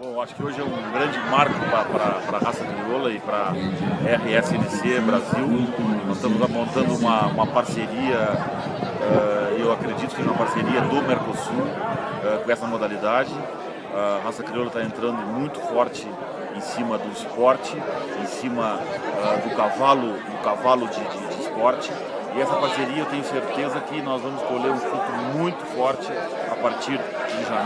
Bom, acho que hoje é um grande marco para a raça crioula e para a RSNC Brasil. Nós estamos montando uma, uma parceria, uh, eu acredito que é uma parceria do Mercosul uh, com essa modalidade. A raça crioula está entrando muito forte em cima do esporte, em cima eh, do cavalo, do cavalo de, de, de esporte. E essa parceria eu tenho certeza que nós vamos colher um fruto muito forte a partir de janeiro.